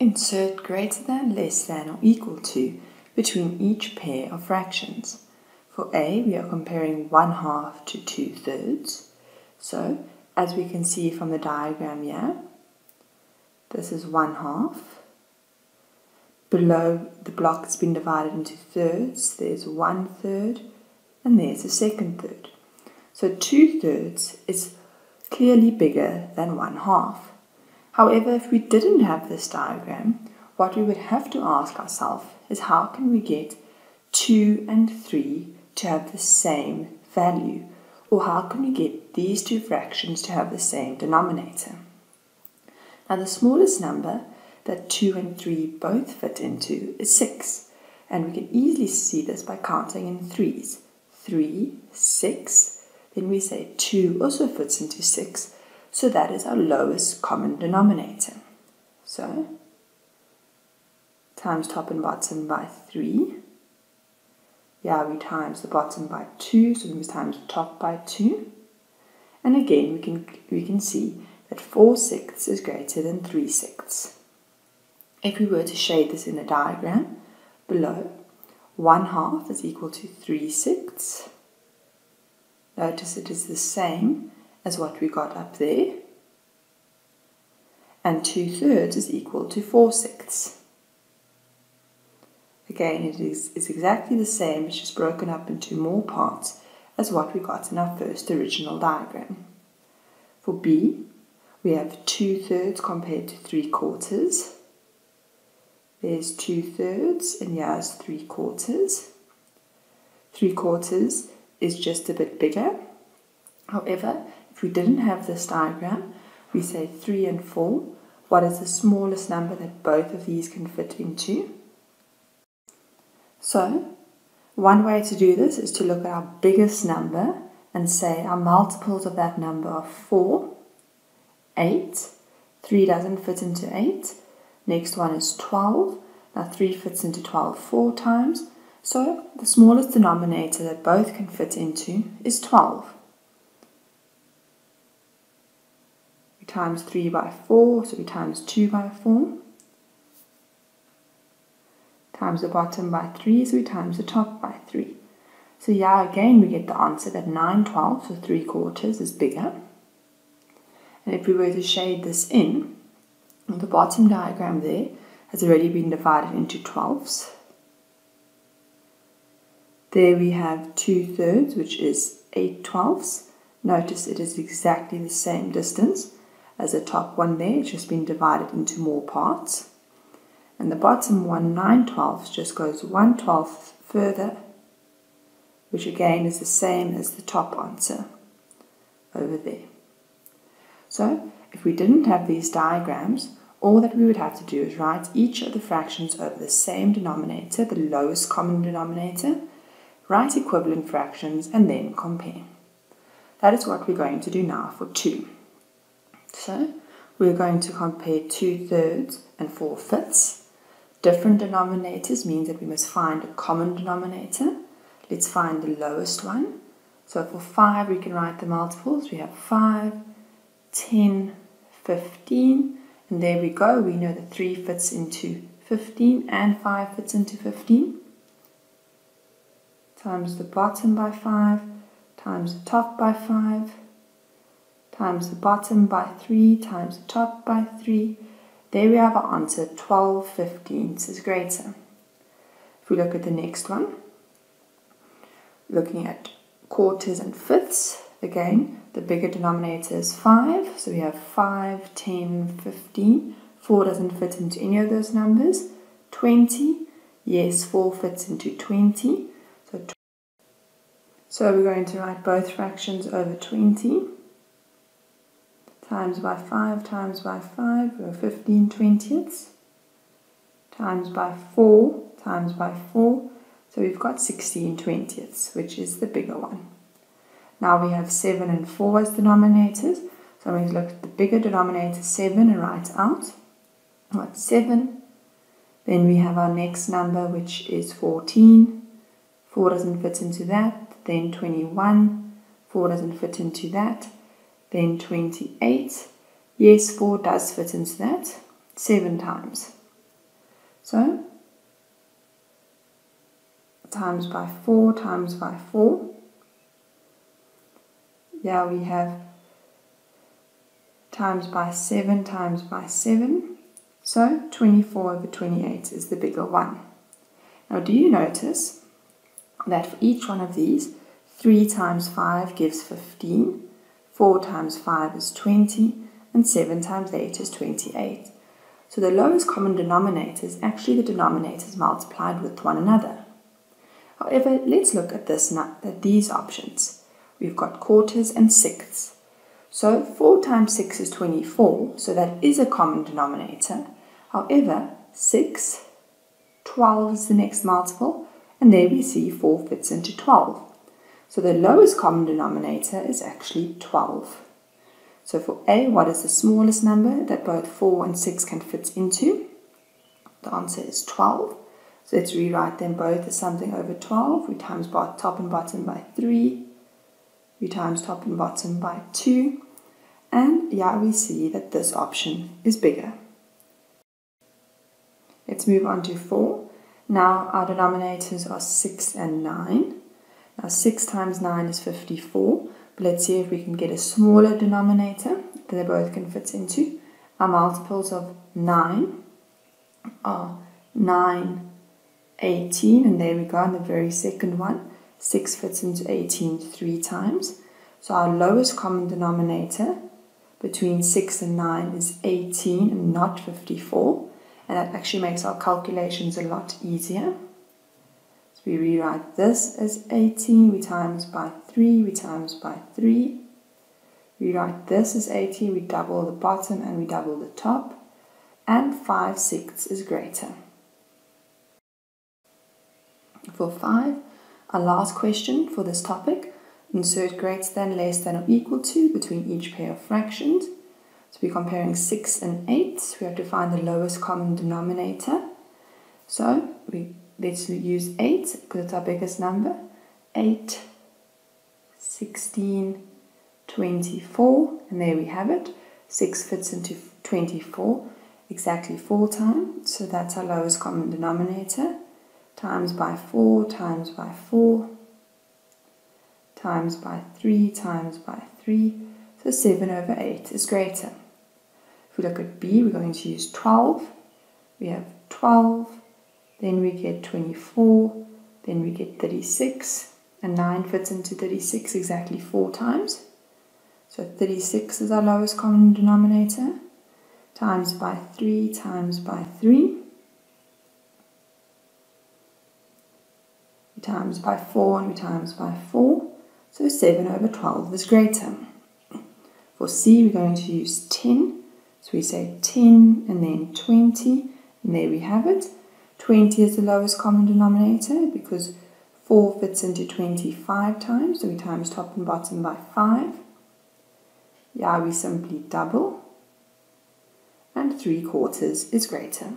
Insert greater than, less than, or equal to between each pair of fractions. For A, we are comparing 1 half to 2 thirds. So, as we can see from the diagram here, this is 1 half. Below the block has been divided into thirds. There's one third and there's a second third. So 2 thirds is clearly bigger than 1 half. However, if we didn't have this diagram, what we would have to ask ourselves is how can we get 2 and 3 to have the same value? Or how can we get these two fractions to have the same denominator? Now the smallest number that 2 and 3 both fit into is 6. And we can easily see this by counting in threes. 3, 6. Then we say 2 also fits into 6. So that is our lowest common denominator. So, times top and bottom by 3. Yeah, we times the bottom by 2, so we times top by 2. And again, we can, we can see that 4 sixths is greater than 3 sixths. If we were to shade this in a diagram below, 1 half is equal to 3 sixths. Notice it is the same as what we got up there. And 2 thirds is equal to 4 sixths. Again, it is, exactly the same, it's just broken up into more parts as what we got in our first original diagram. For B, we have 2 thirds compared to 3 quarters. There's 2 thirds and here's 3 quarters. 3 quarters is just a bit bigger. However, if we didn't have this diagram, we say 3 and 4. What is the smallest number that both of these can fit into? So, one way to do this is to look at our biggest number and say our multiples of that number are 4, 8, 3 doesn't fit into 8, next one is 12, now 3 fits into 12 four times, so the smallest denominator that both can fit into is 12. Times 3 by 4, so we times 2 by 4. Times the bottom by 3, so we times the top by 3. So yeah, again we get the answer that 9 twelfths, or 3 quarters, is bigger. And if we were to shade this in, the bottom diagram there has already been divided into twelfths. There we have 2 thirds, which is 8 twelfths. Notice it is exactly the same distance as the top one there, it's just been divided into more parts. And the bottom one, 9 twelfths, just goes 1 twelfth further, which again is the same as the top answer over there. So if we didn't have these diagrams, all that we would have to do is write each of the fractions over the same denominator, the lowest common denominator, write equivalent fractions, and then compare. That is what we're going to do now for 2. So we're going to compare 2 thirds and 4 fifths. Different denominators means that we must find a common denominator. Let's find the lowest one. So for 5 we can write the multiples. We have 5, 10, 15. And there we go. We know that 3 fits into 15 and 5 fits into 15. Times the bottom by 5 times the top by 5 times the bottom by 3 times the top by 3. There we have our answer 12 fifteenths is greater. If we look at the next one, looking at quarters and fifths, again, the bigger denominator is 5, so we have 5, 10, 15. 4 doesn't fit into any of those numbers. 20, yes, 4 fits into 20. So, so we're going to write both fractions over 20 times by 5 times by 5, or 15 twentieths, times by 4 times by 4, so we've got 16 twentieths, which is the bigger one. Now we have 7 and 4 as denominators. So I'm going to look at the bigger denominator 7 and write out. What 7. Then we have our next number which is 14. 4 doesn't fit into that. Then 21. 4 doesn't fit into that. Then 28. Yes, 4 does fit into that. 7 times. So times by 4 times by 4. Yeah, we have times by 7 times by 7. So 24 over 28 is the bigger one. Now do you notice that for each one of these, 3 times 5 gives 15, 4 times 5 is 20, and 7 times 8 is 28. So the lowest common denominator is actually the denominators multiplied with one another. However, let's look at this at these options. We've got quarters and sixths. So 4 times 6 is 24, so that is a common denominator. However, 6, 12 is the next multiple, and there we see 4 fits into 12. So the lowest common denominator is actually 12. So for A, what is the smallest number that both 4 and 6 can fit into? The answer is 12. So let's rewrite them both as something over 12. We times top and bottom by 3. We times top and bottom by 2. And yeah, we see that this option is bigger. Let's move on to 4. Now our denominators are 6 and 9. Now 6 times 9 is 54. But let's see if we can get a smaller denominator that they both can fit into. Our multiples of 9 are 9 18, and there we go on the very second one. 6 fits into 18 three times. So our lowest common denominator between 6 and 9 is 18 and not 54. And that actually makes our calculations a lot easier. We rewrite this as 18, we times by 3, we times by 3. We write this as 18, we double the bottom and we double the top. And 5 sixths is greater. For 5, our last question for this topic, insert greater than, less than or equal to between each pair of fractions. So we're comparing 6 and 8. We have to find the lowest common denominator. So we let's use 8 because it's our biggest number. 8, 16, 24, and there we have it. 6 fits into 24 exactly 4 times, so that's our lowest common denominator times by 4 times by 4 times by 3 times by 3. So 7 over 8 is greater. If we look at B, we're going to use 12. We have 12, then we get 24, then we get 36, and 9 fits into 36 exactly 4 times. So 36 is our lowest common denominator, times by 3 times by 3. we times by 4 and we times by 4. So 7 over 12 is greater. For C, we're going to use 10. So we say 10 and then 20, and there we have it. 20 is the lowest common denominator because 4 fits into 25 times, so we times top and bottom by 5. Yeah, we simply double. And 3 quarters is greater.